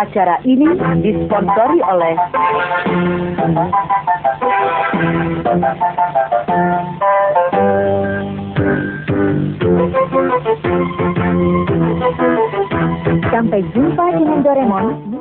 Acara ini disponsori oleh Sampai jumpa dengan Doraemon